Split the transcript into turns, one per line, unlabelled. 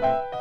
Bye.